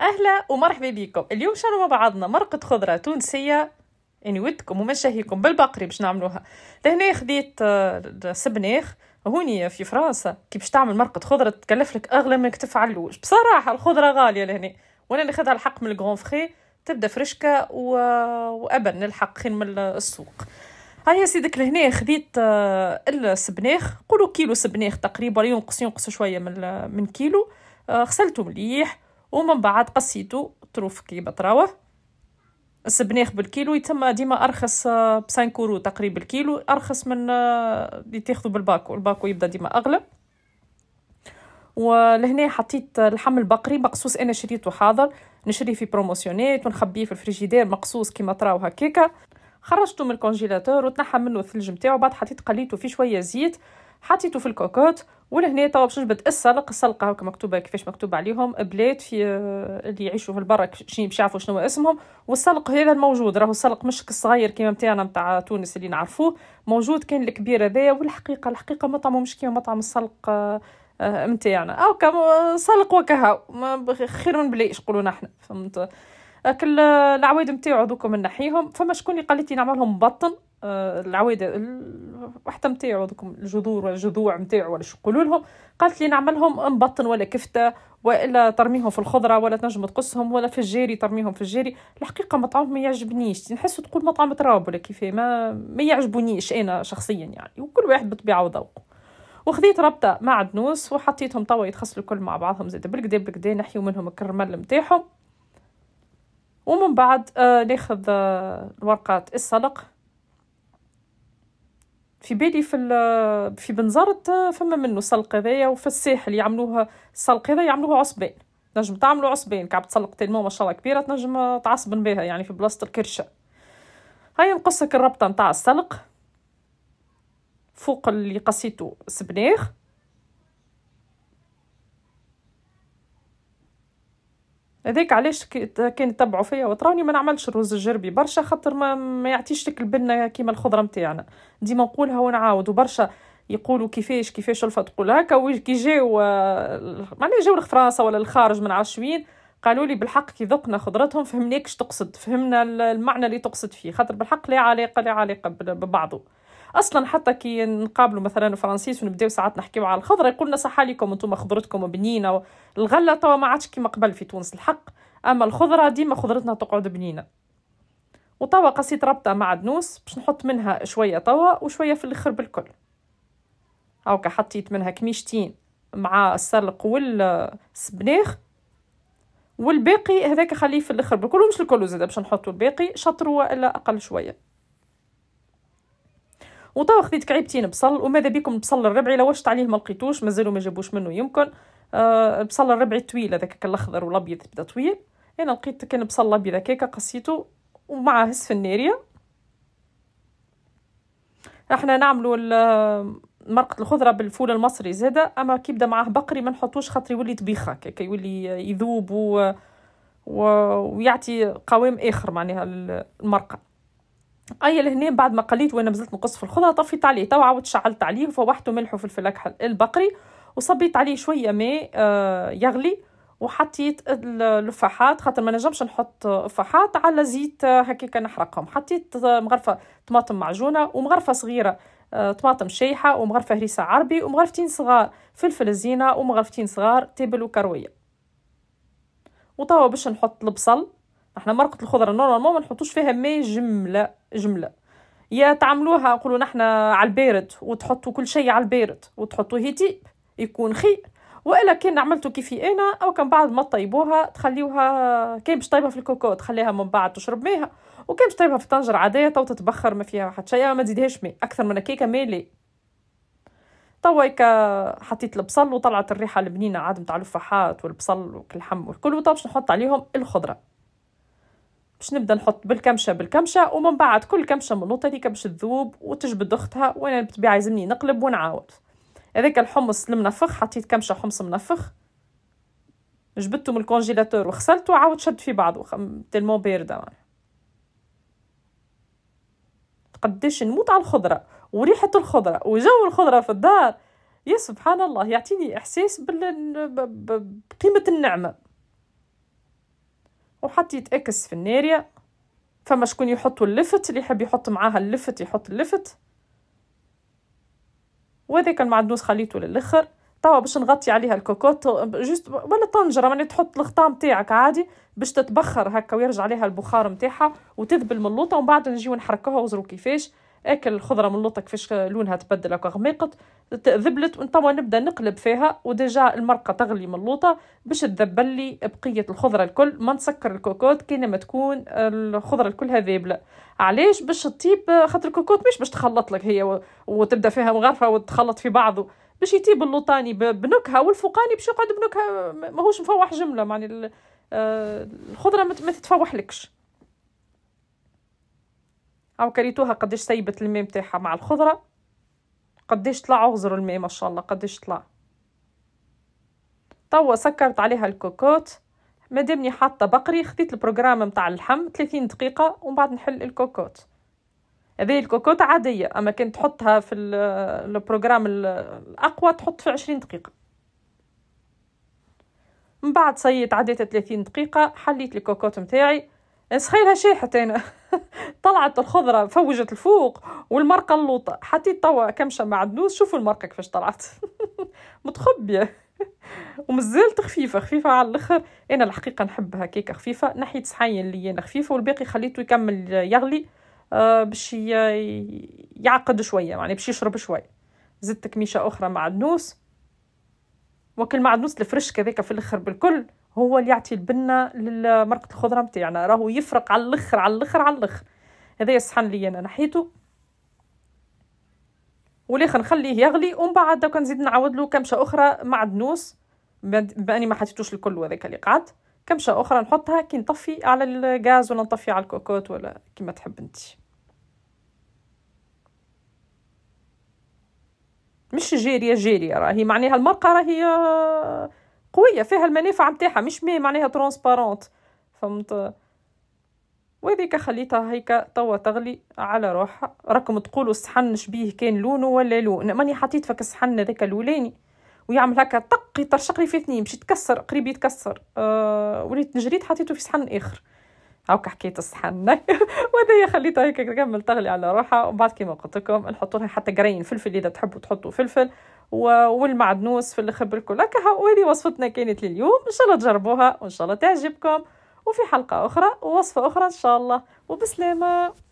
أهلا ومرحبا بكم. اليوم شنو مع بعضنا مرقه خضرة تونسية. يعني ودكم ومشاهيكم بالبقري باش نعملوها. لهنا خديت آه، سبنيخ هوني في فرنسا. كي باش تعمل مرقه خضرة تكلف لك أغلى من تفعلوش بصراحة الخضرة غالية لهنا. وأنا ناخذها الحق من ال grand frais تبدأ فرشكة و... وأبن نلحق خير من السوق. هيا سيدك لهنا خديت آه، السبنيخ. قولوا كيلو سبنيخ تقريبا ينقص ينقص شوية من من كيلو. آه، غسلته مليح. ومن بعد قصيته طروف كيما تراوه السبنيخ بالكيلو يتم ديما أرخص آه، ب كورو تقريبا الكيلو أرخص من اللي تاخذه بالباكو. الباكو يبدأ ديما أغلى. ولهنا حطيت اللحم البقري مقصوص أنا شريته حاضر. نشري في promotionات ونخبيه في الفريجيدير مقصوص كيما تراو هكاكا. خرجته من ال congélateur وتنحى منه الثلج نتاعو بعد حطيت قليته فيه شوية زيت. حطيته في الكوكوت ولهنا توا باش نجبد السلق. السلقه هكا مكتوبة كيفاش مكتوب عليهم. بلاد في اللي يعيشوا في البرا شنو باش يعرفوا شنو اسمهم. والسلق هذا الموجود راهو السلق مش الصغير كيما نتاعنا نتاع تونس اللي نعرفوه. موجود كان الكبير هذايا والحقيقة الحقيقة مطعمه مش كيما مطعم السلق نتاعنا أو كم سلق وكهو خير من بلاش قولوا نحن فهمت؟ لكن العواد نتاعو دوكم نحيهم فما شكون اللي قالت لي نعملهم مبطن آه، وحده نتاعو دوكم الجذور ولا الجذوع نتاعو ولا شو يقولوا لهم قالت لي نعملهم مبطن ولا كفتة وإلا ترميهم في الخضرة ولا تنجم تقصهم ولا في الجيري ترميهم في الجيري الحقيقة مطعم ما يعجبنيش نحس تقول مطعم تراب ولا كيف ما ما يعجبونيش أنا شخصيا يعني وكل واحد بطبيعة وذوقه. وخذيت ربطة معدنوس وحطيتهم توا يتخسلوا الكل مع بعضهم زيد بالكدا بالكدا نحيو منهم الكرمل نتاعهم ومن بعد آه ناخذ آه الورقات السلق. في بالي في في بنزرت آه، فما منه سلق هذايا وفي الساحل يعملوها السلق هذا يعملوها عصبين. نجم تعملوا عصبين كعب تسلق تلمو ما شاء الله كبيرة تنجم تعصبن بها يعني في بلاصة الكرشة. هاي نقصك الربطة نتاع السلق فوق اللي قصيتو سبنيخ هذاك علاش كان يتبعوا فيا وتراني ما نعملش الرز الجربي. برشا خاطر ما, ما يعطيش لك البنه كيما الخضرة نتاعنا ديما نقولها ونعاود وبرشا يقولوا كيفاش كيفاش الفا تقول هكا وكي جاو معناها جاو لفرنسا ولا الخارج من عرفش وين قالوا لي بالحق كي ذقنا خضرتهم فهمناكش تقصد. فهمنا المعنى اللي تقصد فيه. خاطر بالحق لا علاقه لا علاقة ببعضه أصلا حتى كي نقابلوا مثلا فرنسيس ونبداو ساعات نحكيو على الخضرة يقولنا صح عليكم أنتم خضرتكم بنينة الغلة. توا ما عادش كيما قبل في تونس الحق أما الخضرة ديما خضرتنا تقعد بنينة. وتوا قصيت ربطه مع دنوس باش نحط منها شوية توا وشوية في الأخر بالكل. هاكا حطيت منها كميشتين مع السلق والسبنيخ والباقي هذاك خليه في الأخر بالكل ومش الكل زاد باش نحطو الباقي شطر والا أقل شوية. وتوا خديت كعيبتين بصل وماذا بيكم بصل الربعي لو وشت عليه ما لقيتوش مازالوا ما جابوش منه يمكن آه بصل الربعي طويل هذاك الاخضر والأبيض بدا طويل. أنا لقيت كان بصل الأبيض هكاك قصيته ومعاه السفناريه إحنا نعملوا مرقة الخضرة بالفول المصري زادة أما كي يبدأ معاه بقري ما نحطوش خاطر يولي طبيخة كي يولي يذوب و... و... ويعطي قوام آخر معناها المرقة. أي لهنا بعد ما قليت وأنا نزلت نقص في الخضرة طفيت عليه توا عاودت شعلت عليه وفوحته ملح وفلفل اكحل البقري وصبيت عليه شوية ماء آه يغلي وحطيت الفاحات خاطر ما نجمش نحط فاحات على زيت آه، هكاك نحرقهم. حطيت آه، مغرفة طماطم معجونة ومغرفة صغيرة طماطم شايحة ومغرفة هريسة عربي ومغرفتين صغار فلفل زينة ومغرفتين صغار تابل وكروية. وتوا باش نحط البصل. إحنا مرقة الخضرة. normalement ما نحطوش فيها ماء جملة جملة. يا تعملوها نقولوا نحنا على البارد وتحطوا كل شيء على البارد وتحطوا هيتي يكون خير. وإلا كان عملتوا كيفي أنا أو كان بعد ما طيبوها تخليوها كان باش طيبها في الكوكو تخليها من بعد تشرب ماها وكان باش طيبها في طنجرة عادية تو تتبخر ما فيها حتى شيء ما تزيدهاش ماء. أكثر من هكاك ماء لي توا حطيت البصل وطلعت الريحة البنينة عاد نتاع الفحات والبصل واللحم والكل وطا باش نحط عليهم الخضرة. باش نبدا نحط بالكمشة بالكمشة ومن بعد كل كمشة من هذيك باش تذوب وتجبد أختها وأنا بالطبيعه يلزمني نقلب ونعاود. هذاك الحمص المنفخ حطيت كمشة حمص منفخ جبدته من الكونجيلاتور وغسلته وعاود شد في بعضه تلمو باردة. قداش نموت على الخضرة وريحة الخضرة وجو الخضرة في الدار. يا سبحان الله يعطيني إحساس بقيمة النعمة. وحطيت إكس في النارية. فما شكون يحطوا اللفت اللي يحب يحط معاها اللفت يحط اللفت. وهذاك المعدنوس خليته للآخر. توا باش نغطي عليها ال cocotte juste ولا طنجرة ماني تحط الغطاء تاعك عادي باش تتبخر هكا ويرجع عليها البخار نتاعها وتذبل من اللوطة. ومن بعد نجيو نحركوها وزرو كيفاش. أكل الخضرة من اللوطة كيفاش لونها تبدل هكا غميقت ذبلت ونتوا نبدأ نقلب فيها و déjà المرقة تغلي من اللوطة. باش تذبل لي بقية الخضرة الكل ما نسكر الكوكوت كي ما تكون الخضرة الكلها ذابله علاش؟ باش تطيب خاطر الكوكوت مش باش تخلط لك هي وتبدأ فيها مغرفة وتخلط في بعضه. باش يطيب اللوطاني بنكهة والفوقاني باش يقعد بنكهة ماهوش مفوح جملة معني آه، الخضرة ما تتفوح لكش. أو كريتوها قداش سيبت الماء نتاعها مع الخضرة. قداش طلع؟ اغزر الماء ما شاء الله قداش طلع؟ توا سكرت عليها الكوكوت. مادامني حاطة بقري خديت ال programme نتاع اللحم 30 دقيقة ومن بعد نحل الكوكوت. هذه الكوكوت عادية أما كنت تحطها في ال programme الأقوى تحط في 20 دقيقة. من بعد ça y est عديت 30 دقيقة حليت الكوكوت نتاعي سخيلها شاحت أنا. طلعت الخضرة فوجت الفوق والمرقة اللوطه حطيت توا كمشة معدنوس شوفوا المرقة كيفاش طلعت. متخبية. ومازالت خفيفة خفيفة على الأخر. أنا الحقيقة نحبها كيكه خفيفة. نحيت صحين اللي أنا خفيفة والباقي خليته يكمل يغلي آه باش يعقد شوية يعني باش يشرب شوية زدت كميشة أخرى معدنوس وكل معدنوس الفريش كذاك في الأخر بالكل. هو اللي يعطي البنه لمرقه الخضرة نتاعنا راهو يفرق على الأخر على الأخر على الأخر. هذا الصحن اللي أنا نحيته والاخر نخليه يغلي ومن بعد دوكا نزيد نعاود له كمشة أخرى معدنوس بأني ما حطيتوش الكل وهذاك اللي قعد. كمشة أخرى نحطها كي نطفي على الغاز ولا نطفي على الكوكوت ولا كيما تحب أنت. مش جارية جارية راهي. معناها المرقة راهي قوية فيها المنافع نتاعها مش mais معناها transparente فهمت؟ وهذيك خليتها هيك توا تغلي على روحها. راكم تقولوا الصحن شبيه كان لونه ولا لون؟ ماني حطيت فك الصحن هذاك الأولاني. ويعمل هكا طق يطرشق لي في اثنين مشي يتكسر قريب يتكسر. أه وليت نجريت حطيته في صحن آخر. هاكا حكايه الصحن. وهذيا خليتها هيك تكمل تغلي على روحها. وبعد كيما قلت لكم نحط لها حتى قرين فلفل إذا تحبوا تحطوا فلفل. والمعدنوس في الآخر بالكل. هكا وهذه وصفتنا كانت لليوم. إن شاء الله تجربوها وإن شاء الله تعجبكم. وفي حلقة أخرى ووصفة أخرى إن شاء الله. وبسلامة.